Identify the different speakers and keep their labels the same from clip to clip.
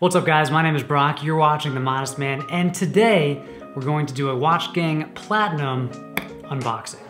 Speaker 1: What's up guys, my name is Brock, you're watching The Modest Man, and today we're going to do a Watch Gang Platinum unboxing.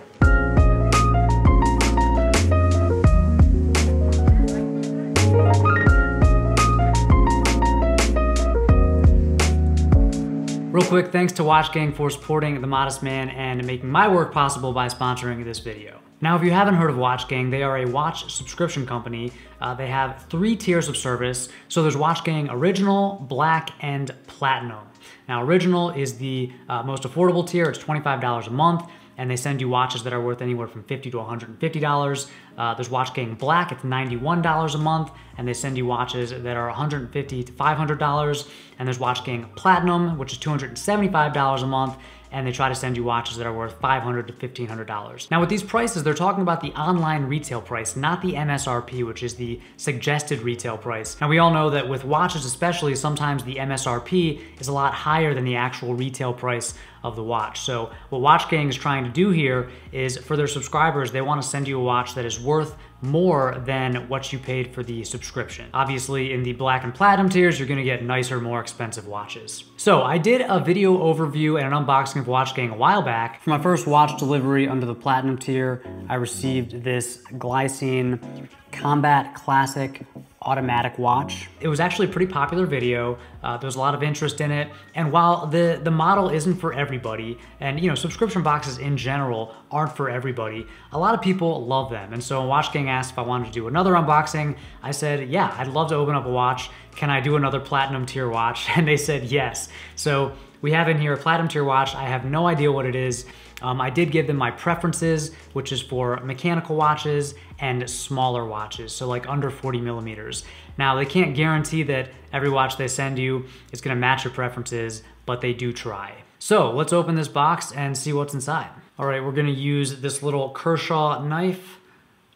Speaker 1: Real quick, thanks to Watch Gang for supporting The Modest Man and making my work possible by sponsoring this video. Now, if you haven't heard of Watch Gang, they are a watch subscription company. Uh, they have three tiers of service. So there's Watch Gang Original, Black, and Platinum. Now, Original is the uh, most affordable tier. It's $25 a month and they send you watches that are worth anywhere from $50 to $150. Uh, there's Watch Gang Black, it's $91 a month, and they send you watches that are $150 to $500. And there's Watch Gang Platinum, which is $275 a month, and they try to send you watches that are worth 500 to $1,500. Now with these prices, they're talking about the online retail price, not the MSRP, which is the suggested retail price. Now we all know that with watches especially, sometimes the MSRP is a lot higher than the actual retail price of the watch. So what Watch Gang is trying to do here is for their subscribers, they want to send you a watch that is worth more than what you paid for the subscription. Obviously in the black and platinum tiers, you're gonna get nicer, more expensive watches. So I did a video overview and an unboxing of Watch Gang a while back. For my first watch delivery under the platinum tier, I received this Glycine Combat Classic automatic watch. It was actually a pretty popular video. Uh, there was a lot of interest in it. And while the, the model isn't for everybody, and you know, subscription boxes in general aren't for everybody, a lot of people love them. And so Watch Gang asked if I wanted to do another unboxing, I said, yeah, I'd love to open up a watch. Can I do another platinum tier watch? And they said yes. So we have in here a platinum tier watch. I have no idea what it is. Um, I did give them my preferences, which is for mechanical watches and smaller watches, so like under 40 millimeters. Now, they can't guarantee that every watch they send you is gonna match your preferences, but they do try. So let's open this box and see what's inside. All right, we're gonna use this little Kershaw knife.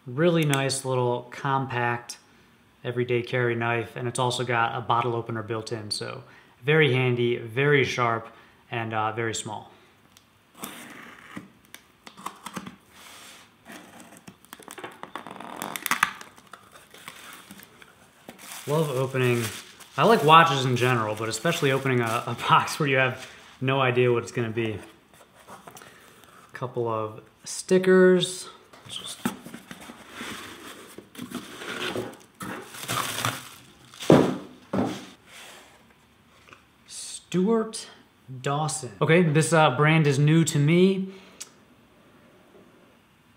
Speaker 1: Really nice little compact everyday carry knife, and it's also got a bottle opener built in, so very handy, very sharp, and uh, very small. Love opening, I like watches in general, but especially opening a, a box where you have no idea what it's gonna be. A couple of stickers, just Stewart Dawson. Okay, this uh, brand is new to me.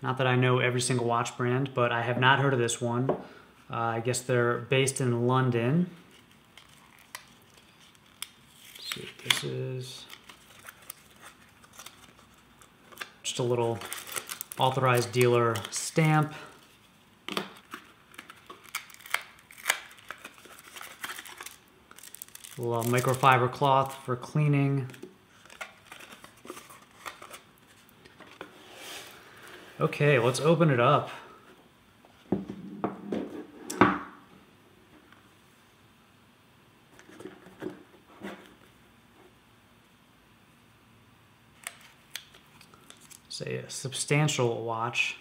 Speaker 1: Not that I know every single watch brand, but I have not heard of this one. Uh, I guess they're based in London. Let's see what this is. Just a little authorized dealer stamp. A little microfiber cloth for cleaning. Okay, let's open it up. say a substantial watch.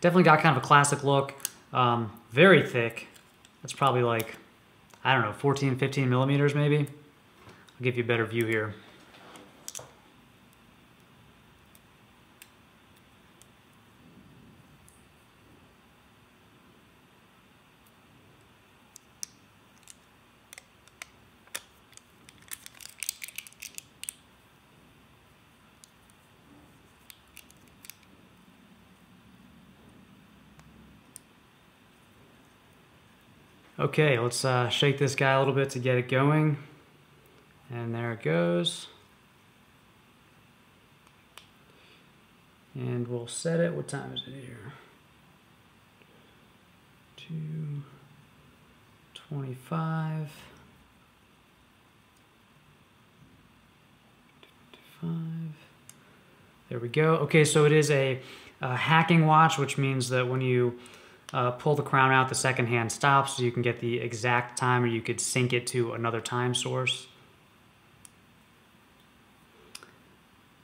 Speaker 1: Definitely got kind of a classic look. Um, very thick. That's probably like, I don't know, 14, 15 millimeters maybe. I'll give you a better view here. Okay, let's uh, shake this guy a little bit to get it going. And there it goes. And we'll set it. What time is it here? 225. 25. There we go. Okay, so it is a, a hacking watch, which means that when you uh, pull the crown out, the second hand stops so you can get the exact time or you could sync it to another time source.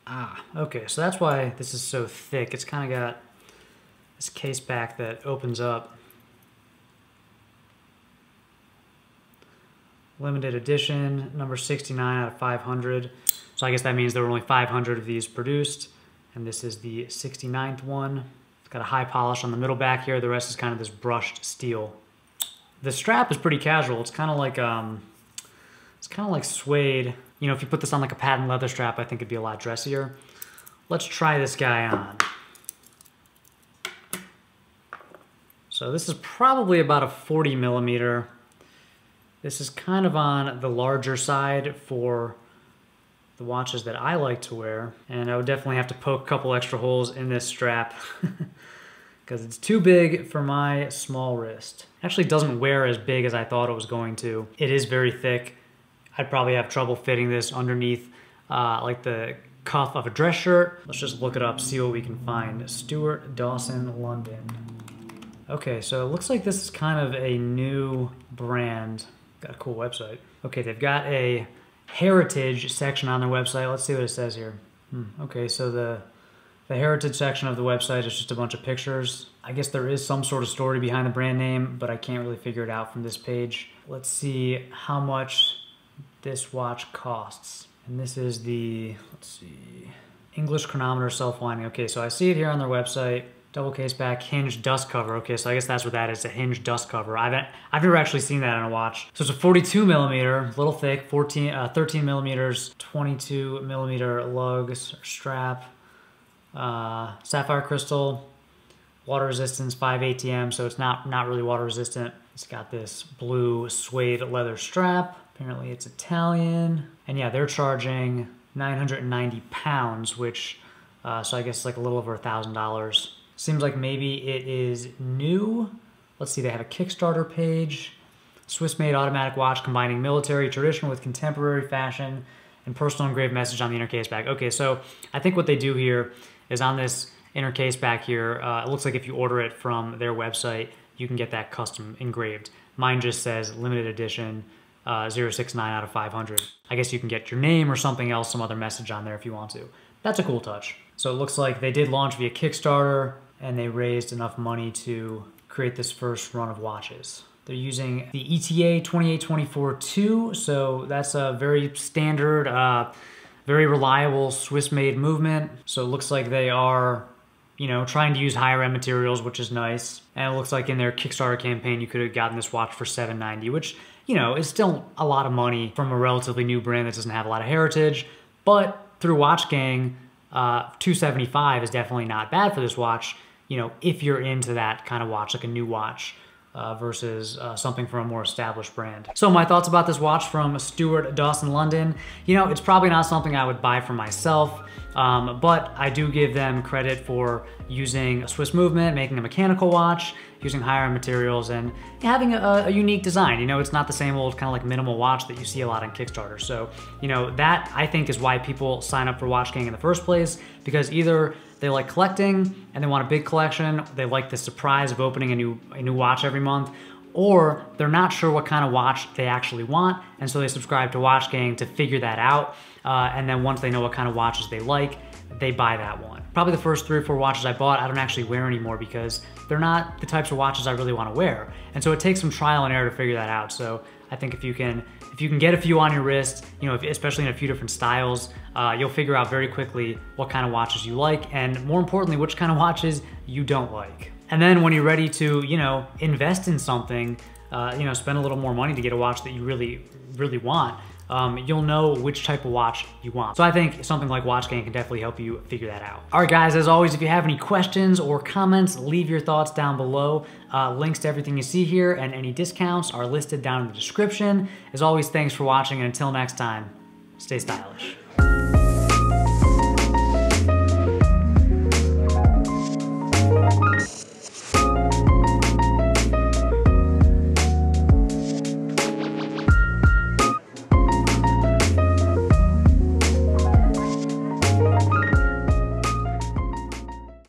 Speaker 1: Ah, okay, so that's why this is so thick. It's kind of got this case back that opens up. limited edition, number 69 out of 500. So I guess that means there were only 500 of these produced. And this is the 69th one. Got a high polish on the middle back here. The rest is kind of this brushed steel. The strap is pretty casual. It's kind of like, um, it's kind of like suede. You know, if you put this on like a patent leather strap, I think it'd be a lot dressier. Let's try this guy on. So this is probably about a 40 millimeter. This is kind of on the larger side for the watches that I like to wear. And I would definitely have to poke a couple extra holes in this strap because it's too big for my small wrist. Actually doesn't wear as big as I thought it was going to. It is very thick. I'd probably have trouble fitting this underneath uh, like the cuff of a dress shirt. Let's just look it up, see what we can find. Stewart Dawson London. Okay, so it looks like this is kind of a new brand. Got a cool website. Okay, they've got a heritage section on their website. Let's see what it says here. Hmm. Okay, so the the heritage section of the website is just a bunch of pictures. I guess there is some sort of story behind the brand name, but I can't really figure it out from this page. Let's see how much this watch costs. And this is the, let's see, English chronometer self-winding. Okay, so I see it here on their website. Double case back hinge dust cover. Okay, so I guess that's what that is, a hinge dust cover. I've, I've never actually seen that on a watch. So it's a 42 millimeter, little thick, 14, uh, 13 millimeters, 22 millimeter lugs, or strap, uh, sapphire crystal, water resistance, 5 ATM, so it's not, not really water resistant. It's got this blue suede leather strap. Apparently it's Italian. And yeah, they're charging 990 pounds, which, uh, so I guess like a little over a $1,000. Seems like maybe it is new. Let's see, they have a Kickstarter page. Swiss-made automatic watch combining military tradition with contemporary fashion and personal engraved message on the inner case back. Okay, so I think what they do here is on this inner case back here, uh, it looks like if you order it from their website, you can get that custom engraved. Mine just says limited edition, uh, 069 out of 500. I guess you can get your name or something else, some other message on there if you want to. That's a cool touch. So it looks like they did launch via Kickstarter and they raised enough money to create this first run of watches. They're using the ETA 2824-2, so that's a very standard, uh, very reliable Swiss-made movement. So it looks like they are, you know, trying to use higher end materials, which is nice. And it looks like in their Kickstarter campaign, you could have gotten this watch for 790, which, you know, is still a lot of money from a relatively new brand that doesn't have a lot of heritage. But through Watch Gang, uh, 275 is definitely not bad for this watch you know, if you're into that kind of watch, like a new watch. Uh, versus uh, something from a more established brand. So my thoughts about this watch from Stewart Dawson London, you know, it's probably not something I would buy for myself, um, but I do give them credit for using a Swiss movement, making a mechanical watch, using higher end materials, and having a, a unique design. You know, it's not the same old kind of like minimal watch that you see a lot on Kickstarter. So, you know, that I think is why people sign up for Watch Gang in the first place, because either they like collecting and they want a big collection. They like the surprise of opening a new, a new watch every month. Or they're not sure what kind of watch they actually want, and so they subscribe to Watch Gang to figure that out. Uh, and then once they know what kind of watches they like, they buy that one. Probably the first three or four watches I bought, I don't actually wear anymore because they're not the types of watches I really want to wear. And so it takes some trial and error to figure that out. So I think if you can if you can get a few on your wrist, you know, if, especially in a few different styles, uh, you'll figure out very quickly what kind of watches you like and more importantly, which kind of watches you don't like. And then when you're ready to, you know, invest in something, uh, you know, spend a little more money to get a watch that you really, really want, um, you'll know which type of watch you want. So I think something like Watch Gang can definitely help you figure that out. All right, guys, as always, if you have any questions or comments, leave your thoughts down below. Uh, links to everything you see here and any discounts are listed down in the description. As always, thanks for watching, and until next time, stay stylish.